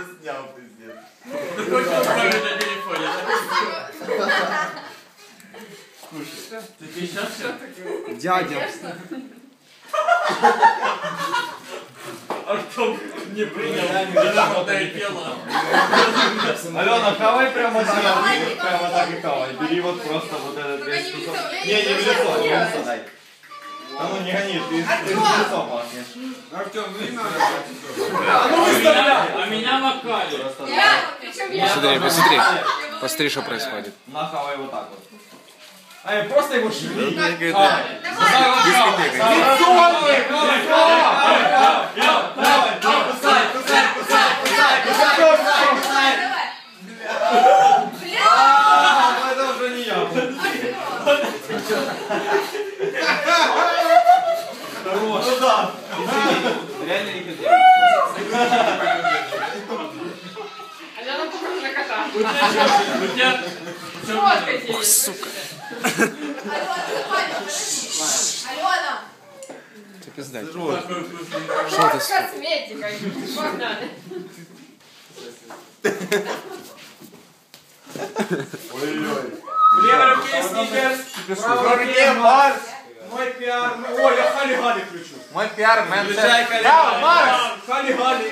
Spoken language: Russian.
уже снял, пиздец. Кушай. Ты сейчас все? Дядя. А что не принял, когда хватает тела. Алена, хавай прямо так, прямо так и хавай. Бери вот просто вот этот весь кусок. Не, не в лицо, в лицо дай. Ну не гони, ты, лицо пахнешь. Артем, ну не надо. А меня макали. Я, я. Посмотри, посмотри. Посмотри, что происходит. нахавай вот так вот. Ай, просто его шли. Какая-то Давай. дискотека. Давай, давай. Бля! А, это уже не я. Реально не хотел. Алена похожа на кота. У тебя Фоткайте ее. Сука. Алена, Алена! Ты такой Что это? Косметика. Погнали. В левой руке сникерс, в правой руке Марс. Мой пиар. Ой, я хали-гали включу. Мой пиар, мэн. Включай хали-гали. Марс! Хали-гали.